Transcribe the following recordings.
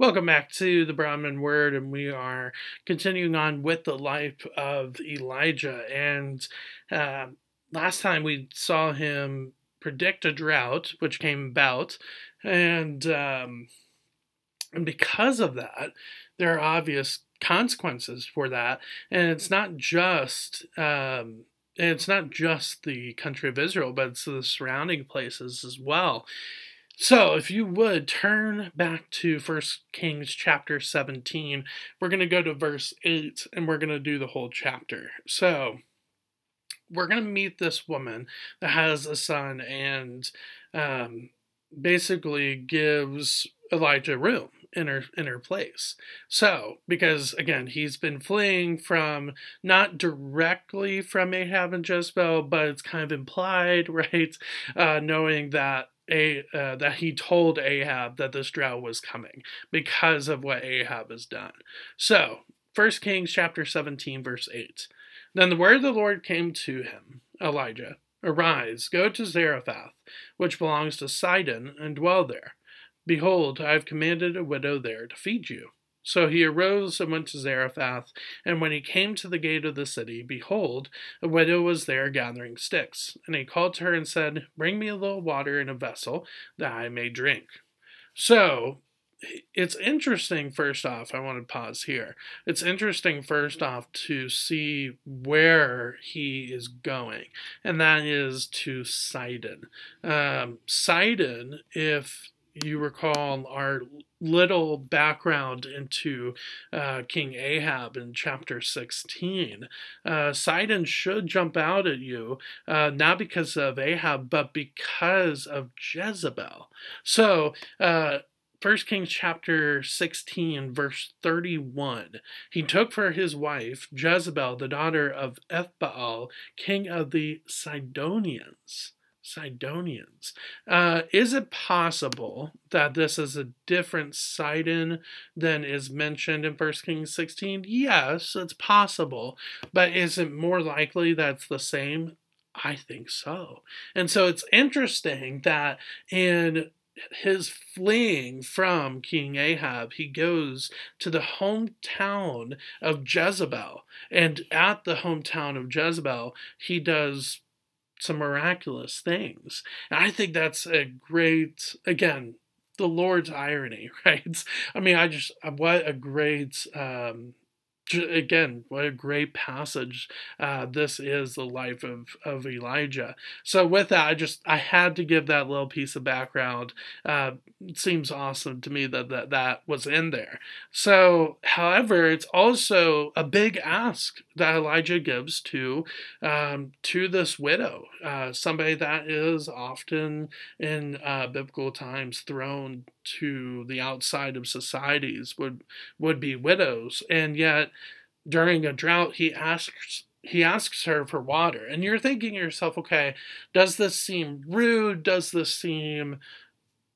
Welcome back to the Brahmin Word, and we are continuing on with the life of Elijah. And uh, last time we saw him predict a drought, which came about, and um, and because of that, there are obvious consequences for that. And it's not just um, it's not just the country of Israel, but it's the surrounding places as well. So, if you would turn back to First Kings chapter 17, we're going to go to verse 8 and we're going to do the whole chapter. So, we're going to meet this woman that has a son and um, basically gives Elijah room in her in her place. So, because again, he's been fleeing from not directly from Ahab and Jezebel, but it's kind of implied, right? Uh, knowing that a, uh, that he told Ahab that this drought was coming because of what Ahab has done. So, 1 Kings chapter 17 verse 8. Then the word of the Lord came to him, Elijah, Arise, go to Zarephath, which belongs to Sidon, and dwell there. Behold, I have commanded a widow there to feed you. So he arose and went to Zarephath, and when he came to the gate of the city, behold, a widow was there gathering sticks. And he called to her and said, Bring me a little water in a vessel, that I may drink. So it's interesting, first off, I want to pause here. It's interesting, first off, to see where he is going, and that is to Sidon. Um, Sidon, if you recall our little background into uh, King Ahab in chapter 16, uh, Sidon should jump out at you, uh, not because of Ahab, but because of Jezebel. So, uh, 1 Kings chapter 16, verse 31. He took for his wife Jezebel, the daughter of Ethbaal, king of the Sidonians. Sidonians. Uh, is it possible that this is a different Sidon than is mentioned in 1 Kings 16? Yes, it's possible. But is it more likely that's the same? I think so. And so it's interesting that in his fleeing from King Ahab, he goes to the hometown of Jezebel. And at the hometown of Jezebel, he does some miraculous things. And I think that's a great, again, the Lord's irony, right? I mean, I just, what a great um, again, what a great passage uh, this is the life of, of Elijah. So with that, I just I had to give that little piece of background. Uh, it seems awesome to me that, that that was in there. So, however, it's also a big ask that Elijah gives to um, to this widow, uh, somebody that is often in uh, biblical times thrown to the outside of societies would would be widows. And yet during a drought he asks he asks her for water. And you're thinking to yourself okay does this seem rude? Does this seem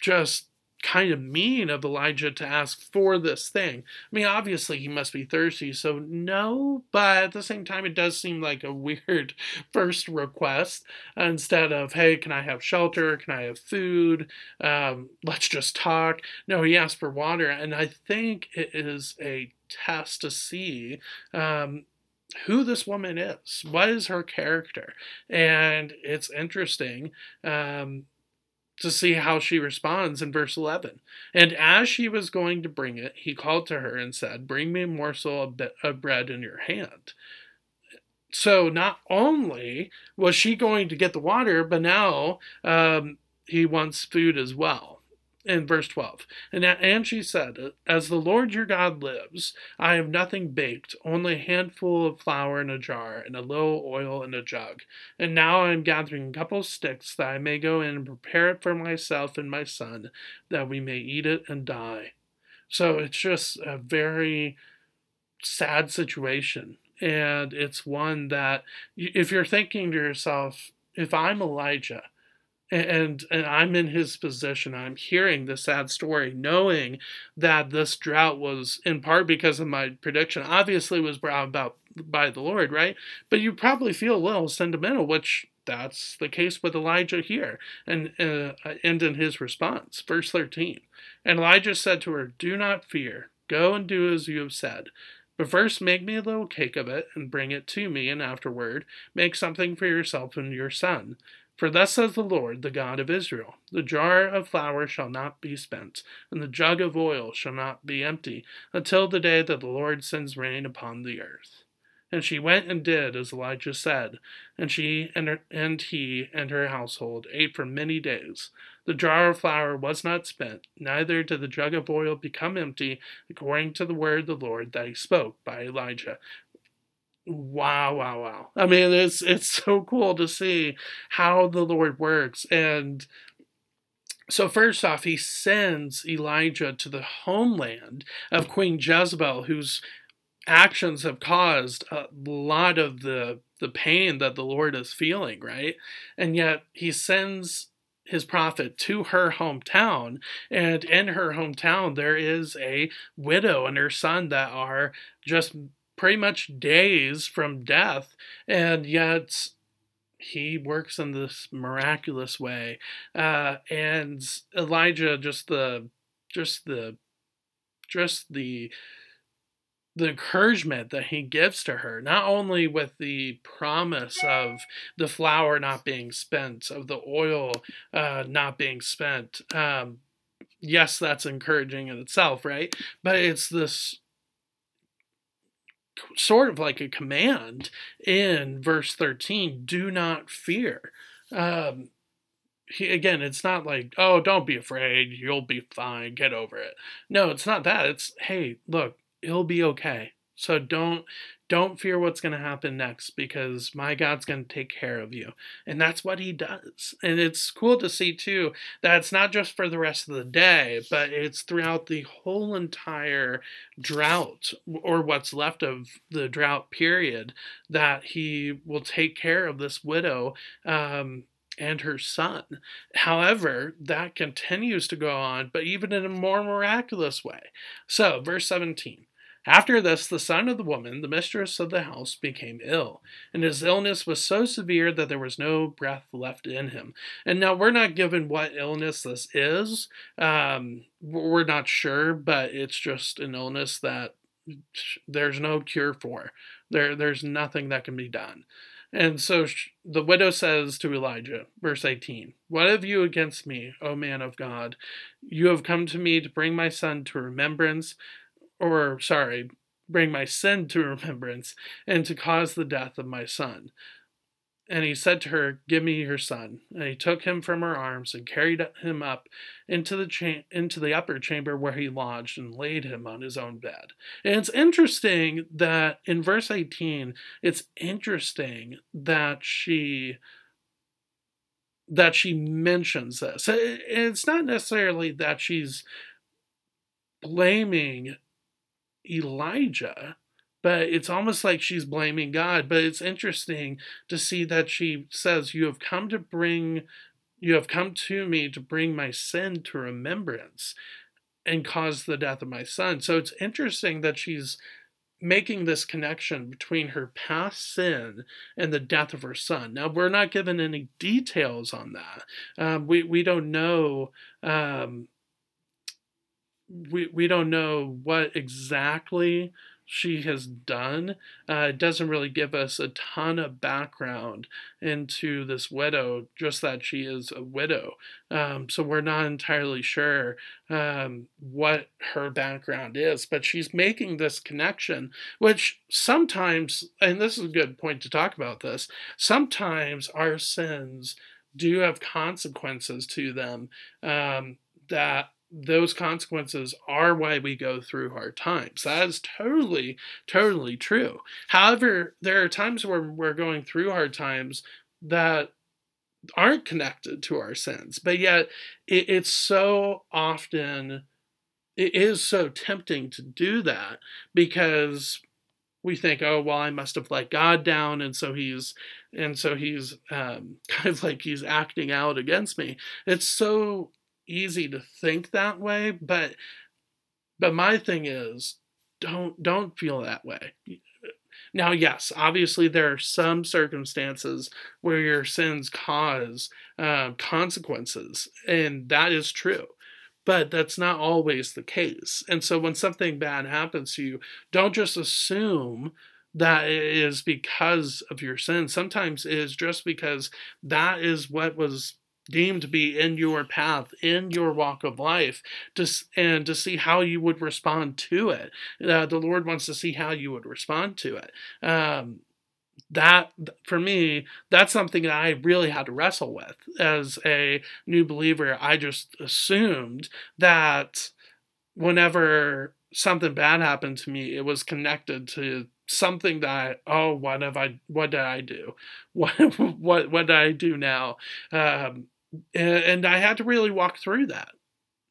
just kind of mean of Elijah to ask for this thing. I mean, obviously he must be thirsty, so no, but at the same time, it does seem like a weird first request instead of, hey, can I have shelter? Can I have food? Um, let's just talk. No, he asked for water, and I think it is a test to see. Um, who this woman is, what is her character, and it's interesting um, to see how she responds in verse 11. And as she was going to bring it, he called to her and said, Bring me a morsel of, bread in your hand. So not only was she going to get the water, but now um, he wants food as well in verse 12. And, and she said, As the Lord your God lives, I have nothing baked, only a handful of flour in a jar, and a little oil in a jug. And now I am gathering a couple of sticks, that I may go in and prepare it for myself and my son, that we may eat it and die. So it's just a very sad situation. And it's one that, if you're thinking to yourself, if I'm Elijah, and and I'm in his position. I'm hearing the sad story, knowing that this drought was in part because of my prediction. Obviously, was brought about by the Lord, right? But you probably feel a little sentimental, which that's the case with Elijah here, and uh, and in his response, verse thirteen. And Elijah said to her, "Do not fear. Go and do as you have said." But first make me a little cake of it, and bring it to me, and afterward make something for yourself and your son. For thus says the Lord, the God of Israel The jar of flour shall not be spent, and the jug of oil shall not be empty, until the day that the Lord sends rain upon the earth. And she went and did as Elijah said, and she and, her, and he and her household ate for many days. The jar of flour was not spent, neither did the jug of oil become empty, according to the word of the Lord that he spoke by Elijah wow wow wow. I mean it's it's so cool to see how the lord works. And so first off he sends elijah to the homeland of queen jezebel whose actions have caused a lot of the the pain that the lord is feeling right? And yet he sends his prophet to her hometown and in her hometown there is a widow and her son that are just pretty much days from death, and yet he works in this miraculous way. Uh, and Elijah, just the, just the, just the, the encouragement that he gives to her, not only with the promise of the flour not being spent, of the oil uh, not being spent. Um, yes, that's encouraging in itself, right? But it's this sort of like a command in verse 13 do not fear. Um, he, again it's not like oh don't be afraid you'll be fine get over it. No it's not that it's hey look it'll be okay so don't don't fear what's going to happen next because my God's going to take care of you. And that's what he does. And it's cool to see too that it's not just for the rest of the day, but it's throughout the whole entire drought or what's left of the drought period that he will take care of this widow. Um, and her son. However, that continues to go on, but even in a more miraculous way. So, verse 17 after this, the son of the woman, the mistress of the house, became ill, and his illness was so severe that there was no breath left in him. And now we're not given what illness this is. Um, we're not sure, but it's just an illness that there's no cure for. There, there's nothing that can be done. And so the widow says to Elijah, verse 18, What have you against me, O man of God? You have come to me to bring my son to remembrance or sorry, bring my sin to remembrance, and to cause the death of my son. And he said to her, Give me your son. And he took him from her arms and carried him up into the cha- into the upper chamber where he lodged and laid him on his own bed. And it's interesting that in verse 18, it's interesting that she that she mentions this. It's not necessarily that she's blaming Elijah, but it's almost like she's blaming God. But it's interesting to see that she says, You have come to bring, you have come to me to bring my sin to remembrance and cause the death of my son. So it's interesting that she's making this connection between her past sin and the death of her son. Now, we're not given any details on that. Um, we, we don't know. Um, we we don't know what exactly she has done. Uh, it doesn't really give us a ton of background into this widow, just that she is a widow. Um, so we're not entirely sure um, what her background is, but she's making this connection, which sometimes, and this is a good point to talk about this, sometimes our sins do have consequences to them um, that those consequences are why we go through hard times. That is totally, totally true. However, there are times where we're going through hard times that aren't connected to our sins, but yet it, it's so often, it is so tempting to do that because we think, oh well, I must have let God down, and so he's and so he's um, kind of like he's acting out against me. It's so easy to think that way, but but my thing is don't don't feel that way. Now, yes, obviously there are some circumstances where your sins cause uh, consequences, and that is true. But that's not always the case. And so when something bad happens to you, don't just assume that it is because of your sin. Sometimes it is just because that is what was deemed to be in your path, in your walk of life, to, and to see how you would respond to it. Uh, the Lord wants to see how you would respond to it. Um, that for me that's something that i really had to wrestle with as a new believer i just assumed that whenever something bad happened to me it was connected to something that I, oh what have i what did i do what what what did i do now um, and I had to really walk through that.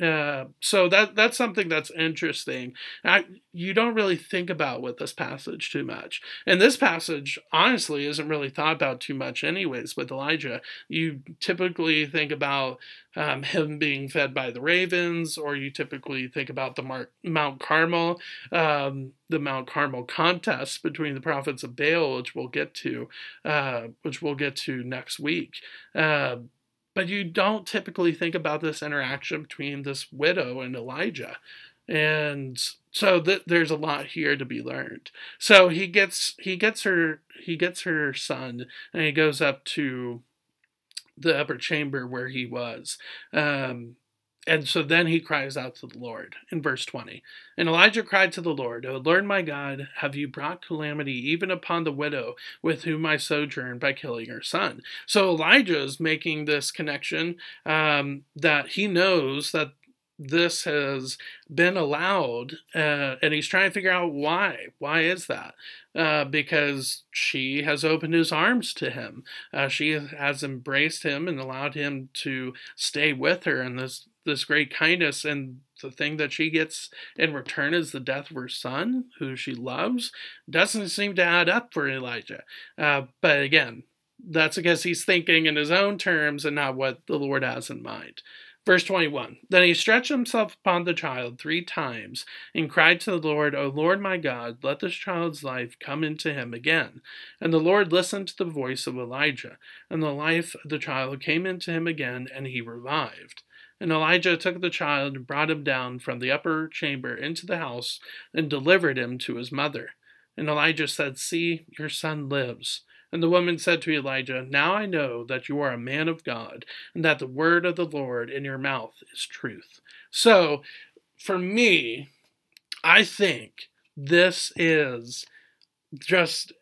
Uh, so that that's something that's interesting. I, you don't really think about with this passage too much, and this passage honestly isn't really thought about too much, anyways. With Elijah, you typically think about um, him being fed by the ravens, or you typically think about the Mount Carmel, um, the Mount Carmel contest between the prophets of Baal, which we'll get to, uh, which we'll get to next week. Uh, but you don't typically think about this interaction between this widow and Elijah. And so th- there's a lot here to be learned. So he gets he gets her he gets her son and he goes up to the upper chamber where he was. Um, and so then he cries out to the Lord in verse 20. And Elijah cried to the Lord, O Lord my God, have you brought calamity even upon the widow with whom I sojourned by killing her son? So Elijah is making this connection um, that he knows that this has been allowed, uh, and he's trying to figure out why. Why is that? Uh, because she has opened his arms to him. Uh, she has embraced him and allowed him to stay with her in this this great kindness, and the thing that she gets in return is the death of her son, who she loves. Doesn't seem to add up for Elijah. Uh, but again, that's because he's thinking in his own terms and not what the Lord has in mind. Verse 21 Then he stretched himself upon the child three times and cried to the Lord, O Lord my God, let this child's life come into him again. And the Lord listened to the voice of Elijah, and the life of the child came into him again, and he revived. And Elijah took the child and brought him down from the upper chamber into the house and delivered him to his mother. And Elijah said, See, your son lives. And the woman said to Elijah, Now I know that you are a man of God, and that the word of the Lord in your mouth is truth. So, for me, I think this is just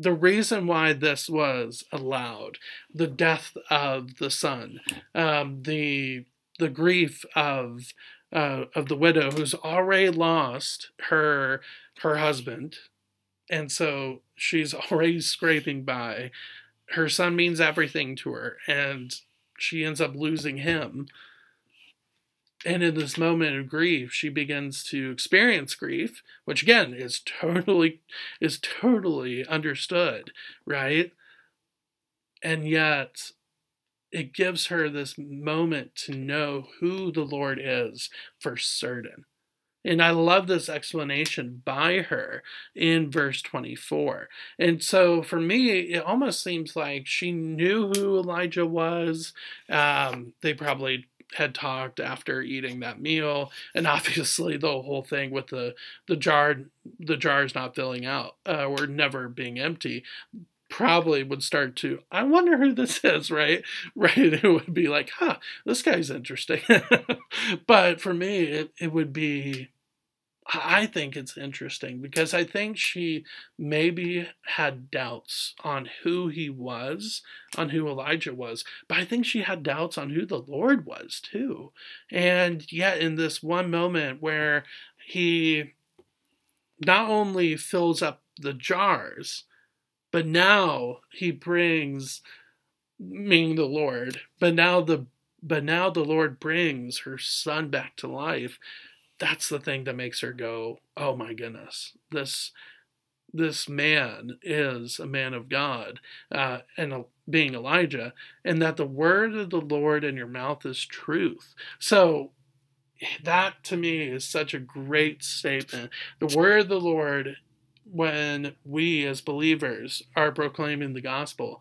the reason why this was allowed the death of the son um, the the grief of uh, of the widow who's already lost her her husband and so she's already scraping by. Her son means everything to her, and she ends up losing him. And in this moment of grief, she begins to experience grief, which again is totally is totally understood, right? And yet it gives her this moment to know who the Lord is for certain. And I love this explanation by her in verse 24. And so for me, it almost seems like she knew who Elijah was. Um, they probably had talked after eating that meal and obviously the whole thing with the the jar the jars not filling out uh, or never being empty probably would start to i wonder who this is right? Right? It would be like huh this guy's interesting. But for me it, it would be I think it's interesting because I think she maybe had doubts on who he was, on who Elijah was, but I think she had doubts on who the Lord was too. And yet, in this one moment where he not only fills up the jars, but now he brings, meaning the Lord, but now the but now the Lord brings her son back to life that's the thing that makes her go, "Oh my goodness, this this man is a man of God, uh, and being Elijah, and that the word of the Lord in your mouth is truth." So that to me is such a great statement. The word of the Lord when we as believers are proclaiming the gospel,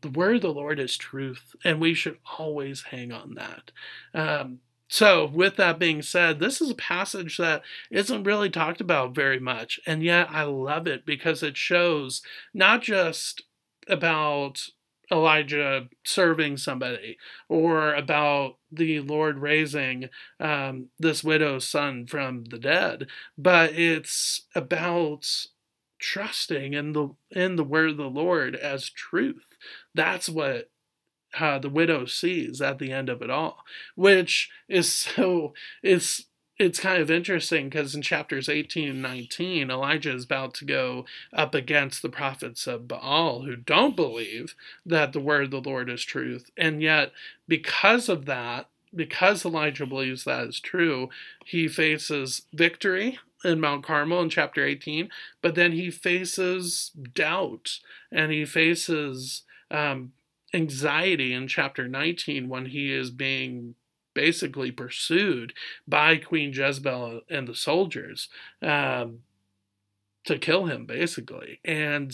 the word of the Lord is truth, and we should always hang on that. Um, so, with that being said, this is a passage that isn't really talked about very much, and yet I love it because it shows not just about Elijah serving somebody or about the Lord raising um, this widow's son from the dead, but it's about trusting in the in the word of the Lord as truth. That's what uh, the widow sees at the end of it all, which is so it's it's kind of interesting because in chapters 18 and 19, Elijah is about to go up against the prophets of Baal who don't believe that the word of the Lord is truth. And yet, because of that, because Elijah believes that is true, he faces victory in Mount Carmel in chapter 18, but then he faces doubt and he faces um, anxiety in chapter 19 when he is being basically pursued by Queen Jezebel and the soldiers um, to kill him, basically. And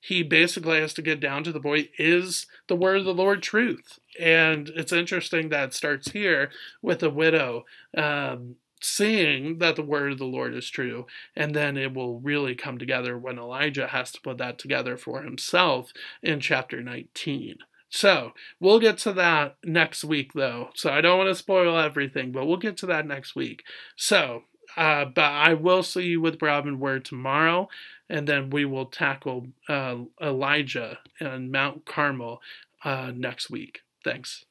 he basically has to get down to the boy is the word of the Lord truth? And it's interesting that it starts here with a widow. Um, seeing that the word of the Lord is true, and then it will really come together when Elijah has to put that together for himself in chapter 19. So we'll get to that next week, though. So I don't want to spoil everything, but we'll get to that next week. So, uh, but I will see you with Robin Word tomorrow, and then we will tackle uh, Elijah and Mount Carmel uh, next week. Thanks.